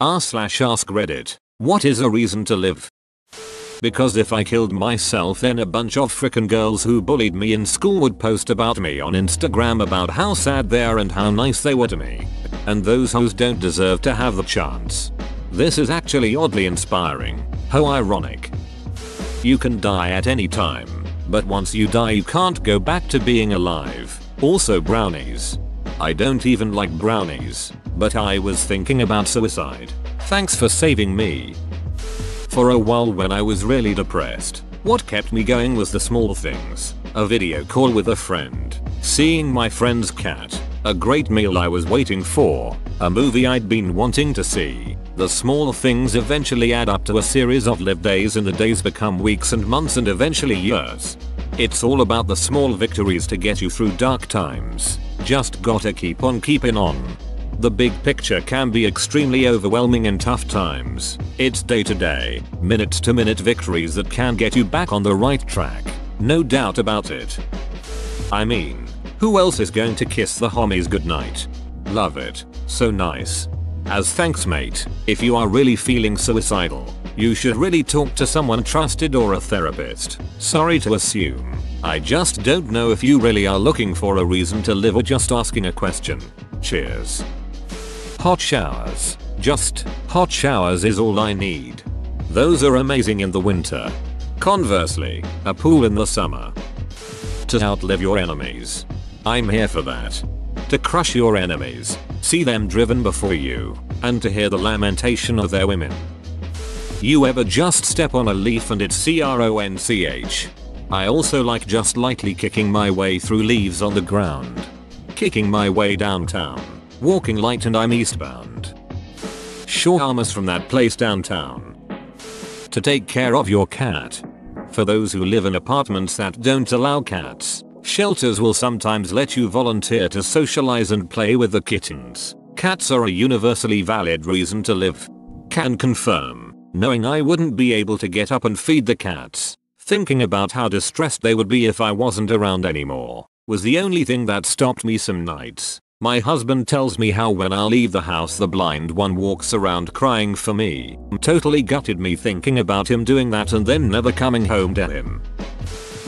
r slash ask reddit. What is a reason to live? Because if I killed myself then a bunch of frickin' girls who bullied me in school would post about me on Instagram about how sad they are and how nice they were to me. And those hoes don't deserve to have the chance. This is actually oddly inspiring. How ironic. You can die at any time, but once you die you can't go back to being alive. Also brownies. I don't even like brownies, but I was thinking about suicide. Thanks for saving me. For a while when I was really depressed, what kept me going was the small things. A video call with a friend, seeing my friend's cat, a great meal I was waiting for, a movie I'd been wanting to see. The small things eventually add up to a series of lived days and the days become weeks and months and eventually years. It's all about the small victories to get you through dark times. Just gotta keep on keeping on. The big picture can be extremely overwhelming in tough times. It's day to day, minute to minute victories that can get you back on the right track. No doubt about it. I mean, who else is going to kiss the homies goodnight? Love it. So nice. As thanks mate, if you are really feeling suicidal, you should really talk to someone trusted or a therapist. Sorry to assume. I just don't know if you really are looking for a reason to live or just asking a question. Cheers. Hot showers. Just hot showers is all I need. Those are amazing in the winter. Conversely, a pool in the summer. To outlive your enemies. I'm here for that. To crush your enemies, see them driven before you, and to hear the lamentation of their women. You ever just step on a leaf and it's CRONCH. I also like just lightly kicking my way through leaves on the ground. Kicking my way downtown. Walking light and I'm eastbound. Sure, Shawarmas from that place downtown. To take care of your cat. For those who live in apartments that don't allow cats, shelters will sometimes let you volunteer to socialize and play with the kittens. Cats are a universally valid reason to live. Can confirm, knowing I wouldn't be able to get up and feed the cats, thinking about how distressed they would be if I wasn't around anymore, was the only thing that stopped me some nights. My husband tells me how when I leave the house the blind one walks around crying for me. Totally gutted me thinking about him doing that and then never coming home to him.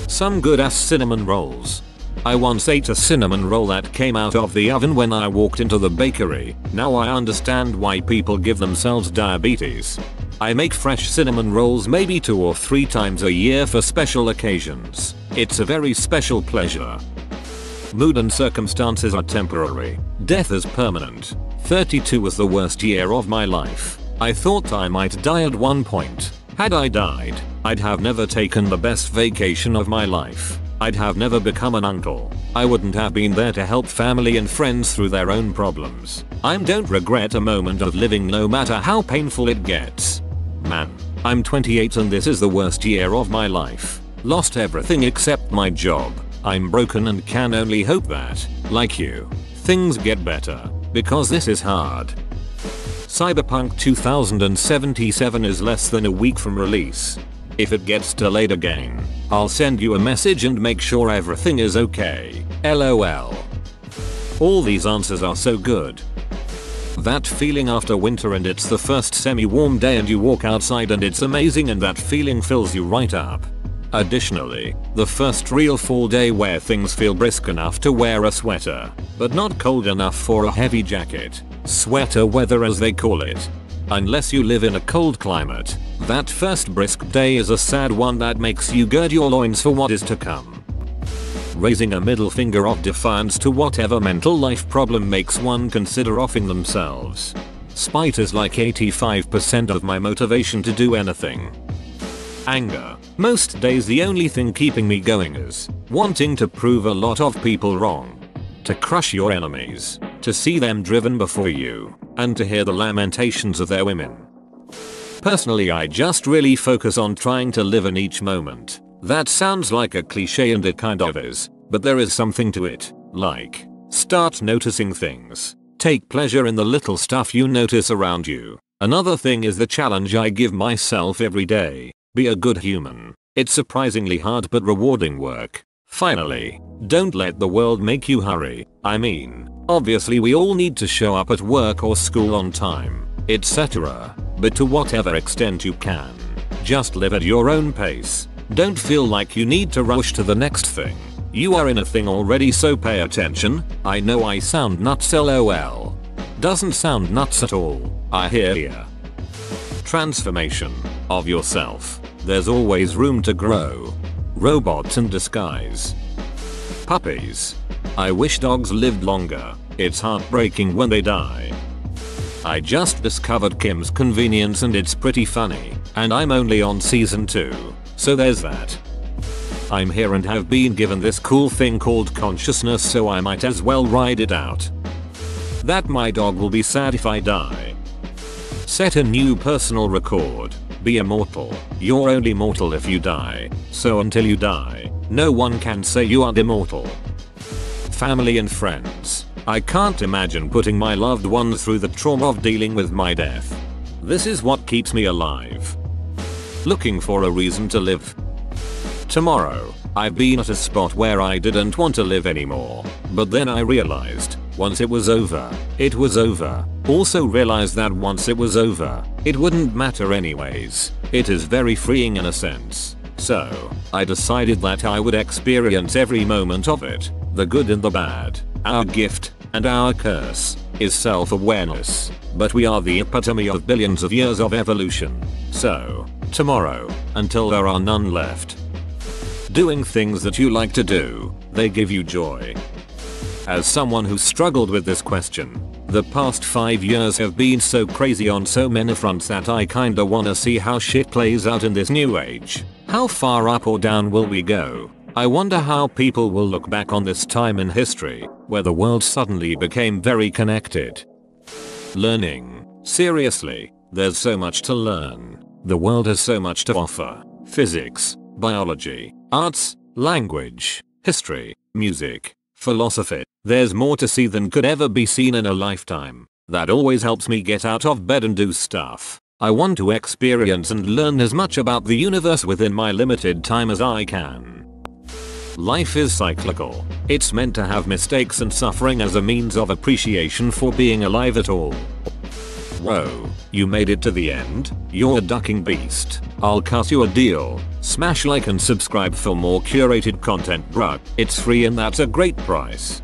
Some good ass cinnamon rolls. I once ate a cinnamon roll that came out of the oven when I walked into the bakery. Now I understand why people give themselves diabetes. I make fresh cinnamon rolls maybe two or three times a year for special occasions. It's a very special pleasure. Mood and circumstances are temporary. Death is permanent. 32 was the worst year of my life. I thought I might die at one point. Had I died, I'd have never taken the best vacation of my life. I'd have never become an uncle. I wouldn't have been there to help family and friends through their own problems. I don't regret a moment of living no matter how painful it gets. Man, I'm 28 and this is the worst year of my life. Lost everything except my job. I'm broken and can only hope that, like you, things get better. Because this is hard. Cyberpunk 2077 is less than a week from release. If it gets delayed again, I'll send you a message and make sure everything is okay. LOL. All these answers are so good. That feeling after winter and it's the first semi-warm day and you walk outside and it's amazing and that feeling fills you right up. Additionally, the first real fall day where things feel brisk enough to wear a sweater, but not cold enough for a heavy jacket. Sweater weather as they call it. Unless you live in a cold climate, that first brisk day is a sad one that makes you gird your loins for what is to come. Raising a middle finger of defiance to whatever mental life problem makes one consider offing themselves. Spite is like 85% of my motivation to do anything. Anger. Most days the only thing keeping me going is wanting to prove a lot of people wrong. To crush your enemies. To see them driven before you. And to hear the lamentations of their women. Personally I just really focus on trying to live in each moment. That sounds like a cliche and it kind of is, but there is something to it. Like, start noticing things. Take pleasure in the little stuff you notice around you. Another thing is the challenge I give myself every day. Be a good human. It's surprisingly hard but rewarding work. Finally, don't let the world make you hurry. I mean, obviously we all need to show up at work or school on time. etc. But to whatever extent you can. Just live at your own pace. Don't feel like you need to rush to the next thing. You are in a thing already so pay attention. I know I sound nuts lol. Doesn't sound nuts at all. I hear ya. Transformation of yourself. There's always room to grow. Robots in disguise. Puppies. I wish dogs lived longer. It's heartbreaking when they die. I just discovered Kim's Convenience and it's pretty funny, and I'm only on season 2. So there's that. I'm here and have been given this cool thing called consciousness so I might as well ride it out. That my dog will be sad if I die. Set a new personal record. Be immortal. You're only mortal if you die. So until you die, no one can say you are immortal. Family and friends. I can't imagine putting my loved ones through the trauma of dealing with my death. This is what keeps me alive. Looking for a reason to live. Tomorrow, I've been at a spot where I didn't want to live anymore, but then I realized, once it was over, it was over. Also realized that once it was over, it wouldn't matter anyways. It is very freeing in a sense. So, I decided that I would experience every moment of it, the good and the bad. Our gift, and our curse, is self-awareness. But we are the epitome of billions of years of evolution. So, tomorrow, until there are none left, doing things that you like to do, they give you joy. As someone who struggled with this question, the past 5 years have been so crazy on so many fronts that I kinda wanna see how shit plays out in this new age. How far up or down will we go? I wonder how people will look back on this time in history, where the world suddenly became very connected. Learning. Seriously, there's so much to learn. The world has so much to offer. Physics, biology, arts, language, history, music, philosophy. There's more to see than could ever be seen in a lifetime. That always helps me get out of bed and do stuff. I want to experience and learn as much about the universe within my limited time as I can. Life is cyclical. It's meant to have mistakes and suffering as a means of appreciation for being alive at all. Whoa, you made it to the end? You're a ducking beast. I'll cut you a deal. Smash like and subscribe for more curated content bruh. It's free and that's a great price.